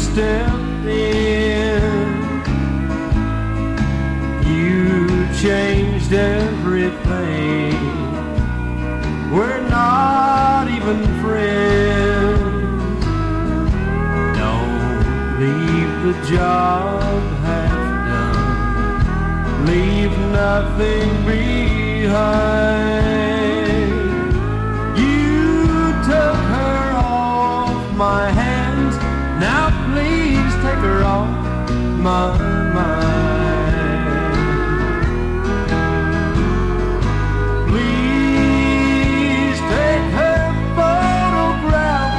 stepped in. You changed everything. We're not even friends. Don't leave the job half done. Leave nothing behind. You took her off my hands. Now please take her off my mind. Please take her photograph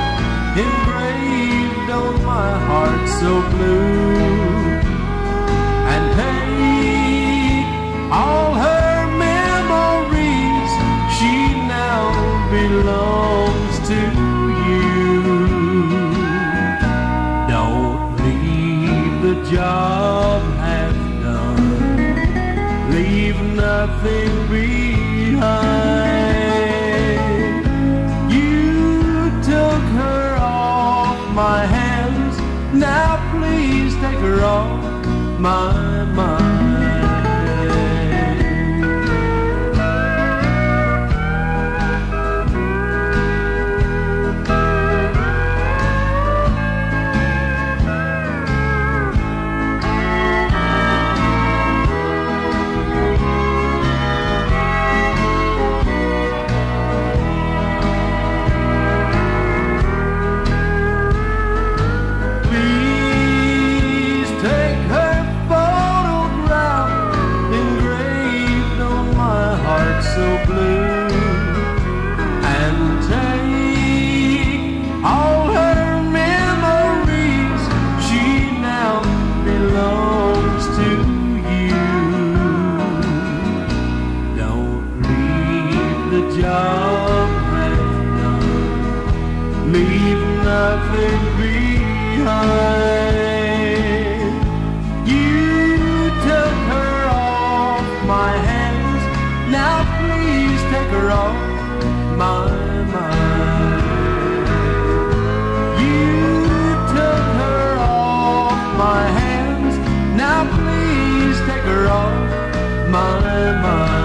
engraved on my heart so blue. Job half done. Leave nothing behind. You took her off my hands. Now please take her off my mind. job half done. Leave nothing behind. You took her off my hands. Now please take her off my mind. You took her off my hands. Now please take her off my mind.